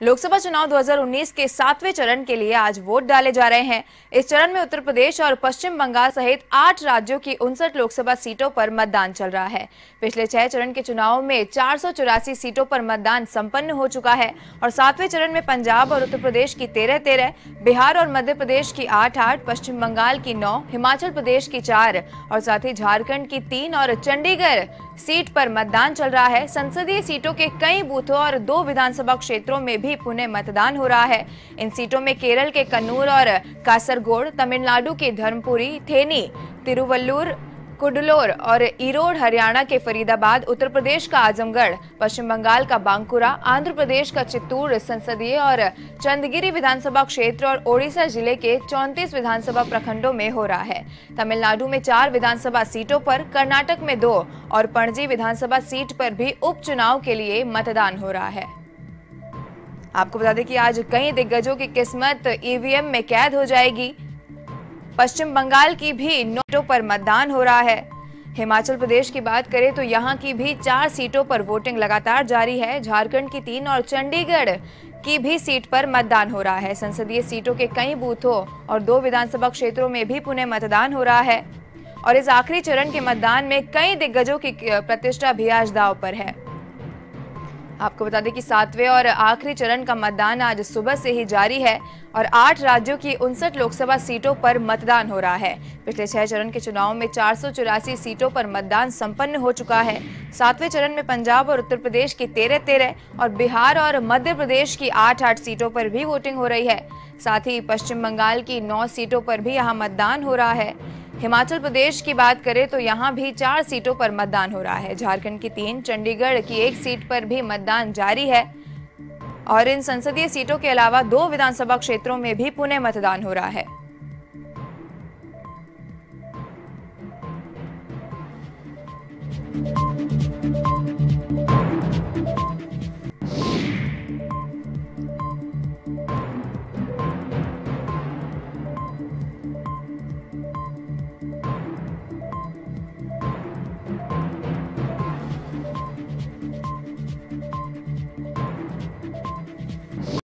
लोकसभा चुनाव 2019 के सातवें चरण के लिए आज वोट डाले जा रहे हैं। इस चरण में उत्तर प्रदेश और पश्चिम बंगाल सहित आठ राज्यों की उनसठ लोकसभा सीटों पर मतदान चल रहा है। पिछले छह चरण के चुनाव में चार सौ चौरासी सीटों पर मतदान संपन्न हो चुका है और सातवें चरण में पंजाब और उत्तर प्रदेश की तेरह तेरह बिहार और मध्य प्रदेश की आठ आठ पश्चिम बंगाल की नौ, हिमाचल प्रदेश की चार और साथ ही झारखंड की तीन और चंडीगढ़ सीट पर मतदान चल रहा है। संसदीय सीटों के कई बूथों और दो विधानसभा क्षेत्रों में भी पुनः मतदान हो रहा है। इन सीटों में केरल के कन्नूर और कासरगोड, तमिलनाडु की धर्मपुरी, थेनी, तिरुवल्लुर, कुडलोर और ईरोड, हरियाणा के फरीदाबाद उत्तर प्रदेश का आजमगढ़, पश्चिम बंगाल का बांकुरा आंध्र प्रदेश का चित्तूर संसदीय और चंदगिरी विधानसभा क्षेत्र और ओडिशा ज़िले के 34 विधानसभा प्रखंडों में हो रहा है। तमिलनाडु में चार विधानसभा सीटों पर, कर्नाटक में दो और पणजी विधानसभा सीट पर भी उपचुनाव के लिए मतदान हो रहा है। आपको बता दें कि आज कई दिग्गजों की किस्मत ईवीएम में कैद हो जाएगी। पश्चिम बंगाल की भी नोटों पर मतदान हो रहा है। हिमाचल प्रदेश की बात करें तो यहाँ की भी चार सीटों पर वोटिंग लगातार जारी है। झारखंड की तीन और चंडीगढ़ की भी सीट पर मतदान हो रहा है। संसदीय सीटों के कई बूथों और दो विधानसभा क्षेत्रों में भी पुनः मतदान हो रहा है। और इस आखिरी चरण के मतदान में कई दिग्गजों की प्रतिष्ठा भी आज दाव पर है। आपको बता दें कि सातवें और आखिरी चरण का मतदान आज सुबह से ही जारी है और आठ राज्यों की उनसठ लोकसभा सीटों पर मतदान हो रहा है। पिछले छह चरण के चुनाव में चार सौ चौरासी सीटों पर मतदान संपन्न हो चुका है। सातवें चरण में पंजाब और उत्तर प्रदेश की तेरह तेरह और बिहार और मध्य प्रदेश की आठ आठ सीटों पर भी वोटिंग हो रही है। साथ ही पश्चिम बंगाल की नौ सीटों पर भी यहाँ मतदान हो रहा है। हिमाचल प्रदेश की बात करें तो यहाँ भी चार सीटों पर मतदान हो रहा है। झारखंड की तीन, चंडीगढ़ की एक सीट पर भी मतदान जारी है। और इन संसदीय सीटों के अलावा दो विधानसभा क्षेत्रों में भी पुनः मतदान हो रहा है।